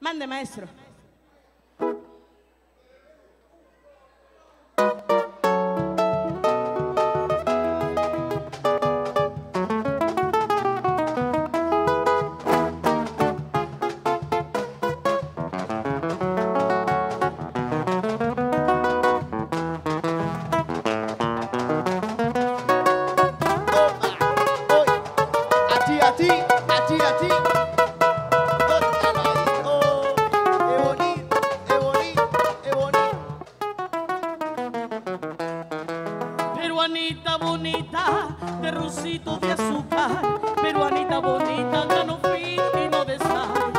Mande, maestro. Peruanita bonita, de rosito de azúcar. Peruanita bonita, grano fino de sal.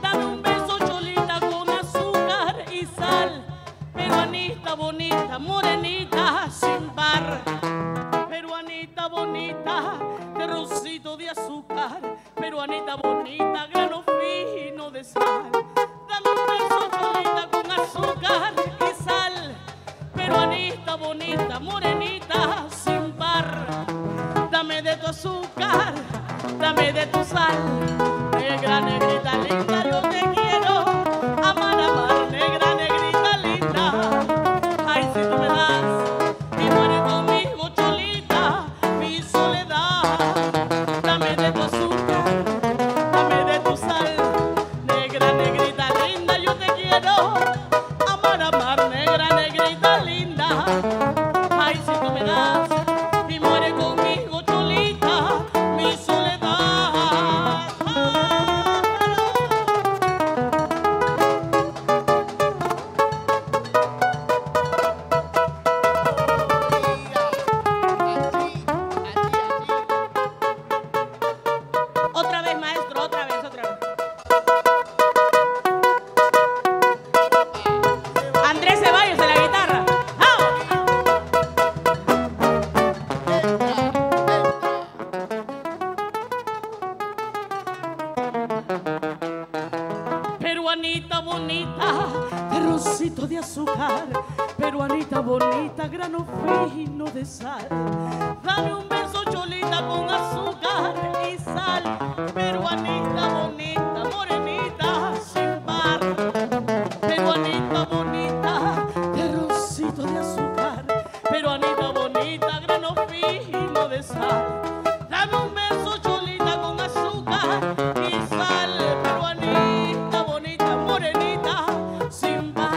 Dame un beso, cholita, con azúcar y sal. Peruanita bonita, morenita, sin par. Peruanita bonita, de rosito de azúcar. Peruanita bonita, grano fino de sal. Dame un beso, cholita, con tu azúcar, dame de tu sal. Negra, negrita linda, yo te Peruanita bonita, de de azúcar. Peruanita bonita, grano fino de sal. Dame un beso, cholita, con.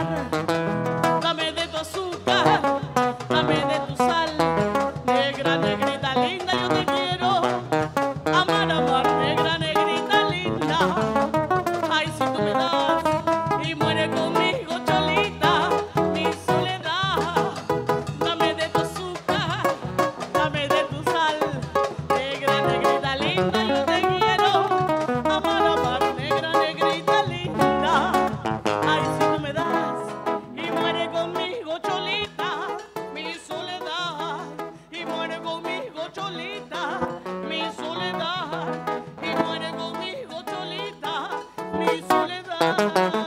Barra. Thank you.